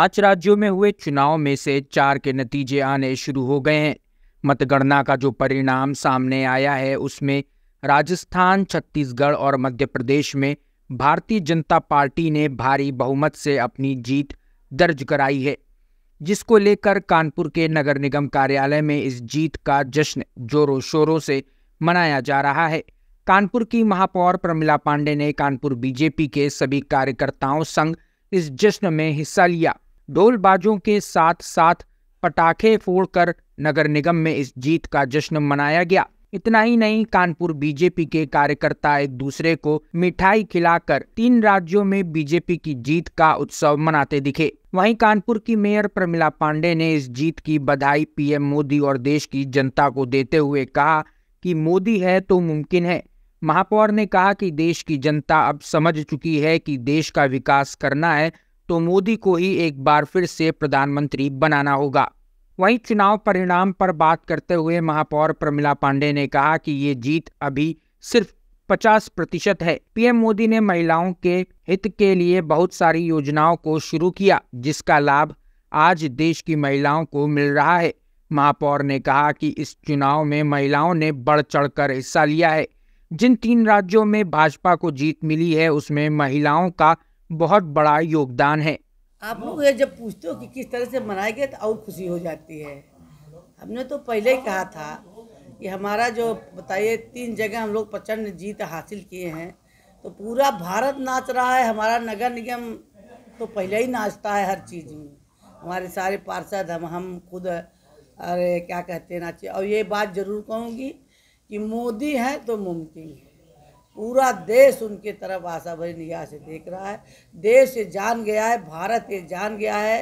पाँच राज्यों में हुए चुनाव में से चार के नतीजे आने शुरू हो गए हैं। मतगणना का जो परिणाम सामने आया है, उसमें राजस्थान, छत्तीसगढ़ और मध्य प्रदेश में भारतीय जनता पार्टी ने भारी बहुमत से अपनी जीत दर्ज कराई है, जिसको लेकर कानपुर के नगर निगम कार्यालय में इस जीत का जश्न जोरों शोरों से मनाया जा रहा है। कानपुर की महापौर प्रमिला पांडे ने कानपुर बीजेपी के सभी कार्यकर्ताओं संग इस जश्न में हिस्सा लिया। ढोल बाजों के साथ साथ पटाखे फोड़कर नगर निगम में इस जीत का जश्न मनाया गया। इतना ही नहीं, कानपुर बीजेपी के कार्यकर्ता एक दूसरे को मिठाई खिलाकर तीन राज्यों में बीजेपी की जीत का उत्सव मनाते दिखे। वहीं कानपुर की मेयर प्रमिला पांडे ने इस जीत की बधाई पीएम मोदी और देश की जनता को देते हुए कहा कि मोदी है तो मुमकिन है। महापौर ने कहा कि देश की जनता अब समझ चुकी है कि देश का विकास करना है तो मोदी को ही एक बार फिर से प्रधानमंत्री बनाना होगा। वहीं चुनाव परिणाम पर बात करते हुए महापौर प्रमिला पांडे ने कहा कि ये जीत अभी सिर्फ़ 50 प्रतिशत है। पीएम मोदी ने महिलाओं के हित के लिए बहुत सारी योजनाओं को शुरू किया, जिसका लाभ आज देश की महिलाओं को मिल रहा है। महापौर ने कहा कि इस चुनाव में महिलाओं ने बढ़ चढ़कर हिस्सा लिया है। जिन तीन राज्यों में भाजपा को जीत मिली है, उसमें महिलाओं का बहुत बड़ा योगदान है। आप लोग ये जब पूछते हो कि किस तरह से मनाए गए तो और खुशी हो जाती है। हमने तो पहले ही कहा था कि हमारा जो बताइए तीन जगह हम लोग प्रचंड जीत हासिल किए हैं। तो पूरा भारत नाच रहा है, हमारा नगर निगम तो पहले ही नाचता है हर चीज़ में। हमारे सारे पार्षद, हम हम खुद, अरे क्या कहते हैं नाचे और ये बात ज़रूर कहूँगी कि मोदी है तो मुमकिन है। पूरा देश उनके तरफ़ आशा भरी निगाह से देख रहा है। देश ये जान गया है, भारत ये जान गया है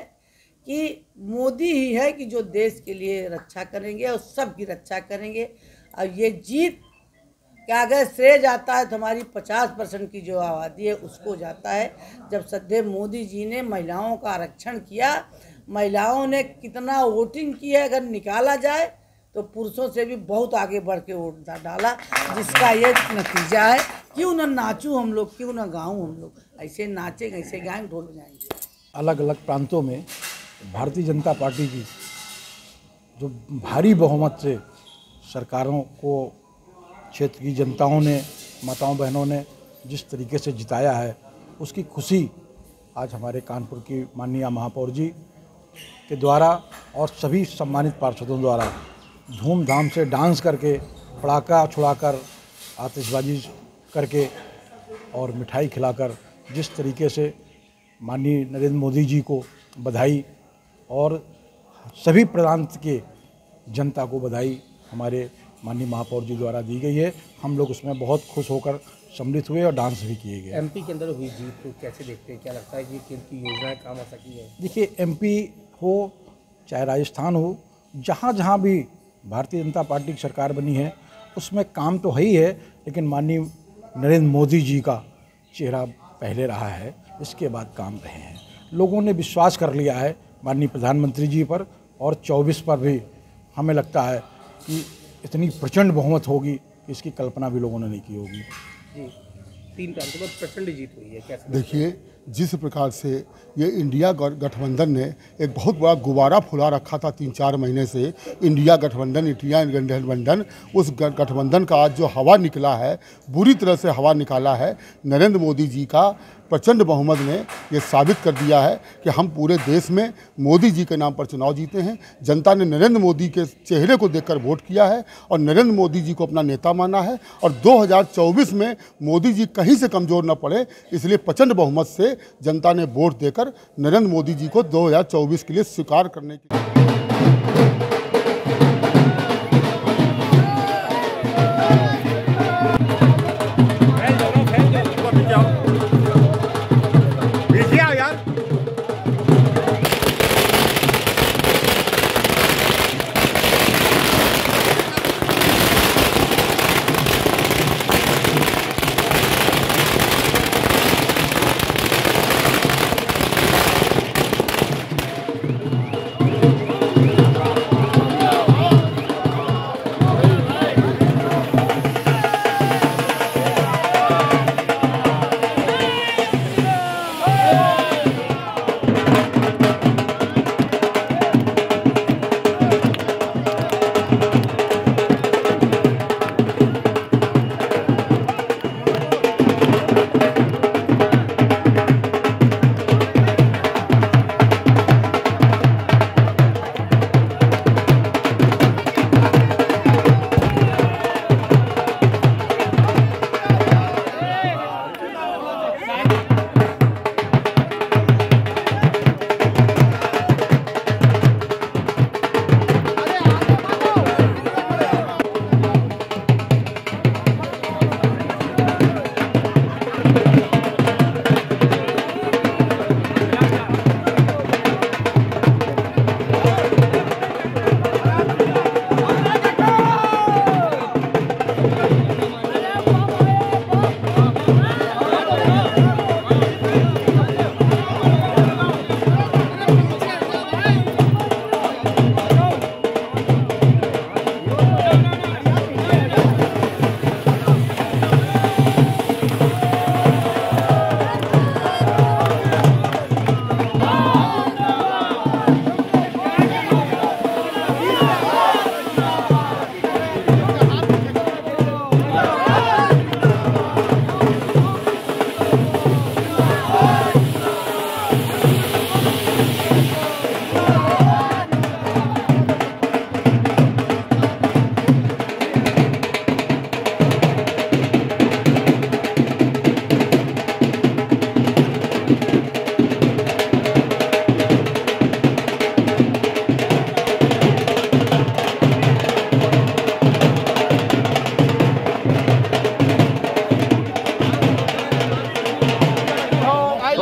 कि मोदी ही है कि जो देश के लिए रक्षा करेंगे और सबकी रक्षा करेंगे। और ये जीत क्या अगर श्रेय जाता है तो हमारी पचास परसेंट की जो आबादी है उसको जाता है। जब सदैव मोदी जी ने महिलाओं का आरक्षण किया, महिलाओं ने कितना वोटिंग की है अगर निकाला जाए तो पुरुषों से भी बहुत आगे बढ़ के वोट डाला, जिसका ये नतीजा है, क्यों ना नाचूं हम लोग, क्यों ना गाऊं हम लोग? ऐसे नाचेंगे, ऐसे गाएँगे ढोल जाएँगे अलग अलग प्रांतों में भारतीय जनता पार्टी की जो भारी बहुमत से सरकारों को, क्षेत्र की जनताओं ने, माताओं बहनों ने जिस तरीके से जिताया है, उसकी खुशी आज हमारे कानपुर की माननीय महापौर जी के द्वारा और सभी सम्मानित पार्षदों द्वारा धूमधाम से डांस करके पड़ाका छुड़ाकर आतिशबाजी करके और मिठाई खिलाकर जिस तरीके से माननीय नरेंद्र मोदी जी को बधाई और सभी प्रांत के जनता को बधाई हमारे माननीय महापौर जी द्वारा दी गई है। हम लोग उसमें बहुत खुश होकर सम्मिलित हुए और डांस भी किए गए। एमपी के अंदर हुई जीत को कैसे देखते हैं? क्या लगता है कि किन की योजनाएँ काम आ सकी है? देखिए एमपी हो चाहे राजस्थान हो जहाँ जहाँ भी भारतीय जनता पार्टी की सरकार बनी है, उसमें काम तो है ही है, लेकिन माननीय नरेंद्र मोदी जी का चेहरा पहले रहा है, इसके बाद काम रहे हैं। लोगों ने विश्वास कर लिया है माननीय प्रधानमंत्री जी पर, और 24 पर भी हमें लगता है कि इतनी प्रचंड बहुमत होगी इसकी कल्पना भी लोगों ने नहीं की होगी। तीन प्रांतों में प्रचंड जीत हुई है, कैसे? देखिए, जिस प्रकार से ये इंडिया गठबंधन ने एक बहुत बड़ा गुब्बारा फुला रखा था तीन चार महीने से, इंडिया गठबंधन इंडिया गठबंधन, उस गठबंधन का आज जो हवा निकला है, बुरी तरह से हवा निकाला है, नरेंद्र मोदी जी का प्रचंड बहुमत ने ये साबित कर दिया है कि हम पूरे देश में मोदी जी के नाम पर चुनाव जीते हैं। जनता ने नरेंद्र मोदी के चेहरे को देखकर वोट किया है और नरेंद्र मोदी जी को अपना नेता माना है और 2024 में मोदी जी कहीं से कमज़ोर न पड़े, इसलिए प्रचंड बहुमत से जनता ने वोट देकर नरेंद्र मोदी जी को 2024 के लिए स्वीकार करने के लिए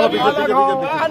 no, no, no,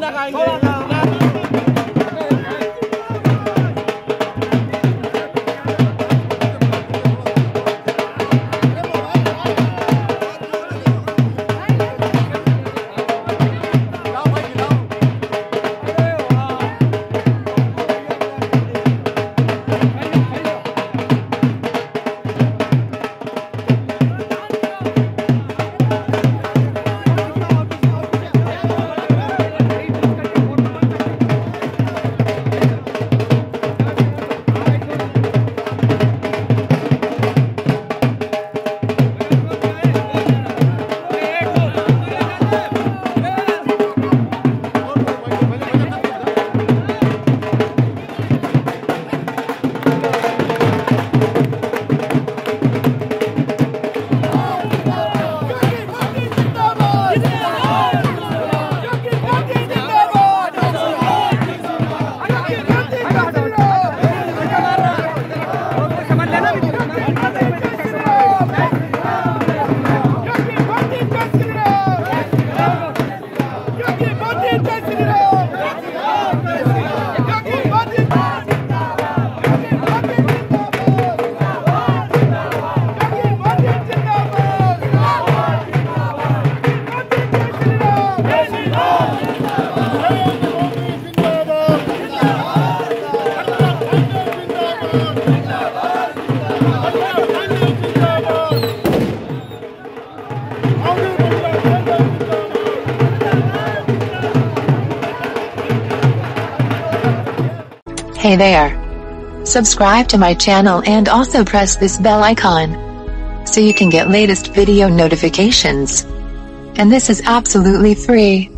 Hey there. Subscribe to my channel and also press this bell icon. So you can get latest video notifications. And this is absolutely free.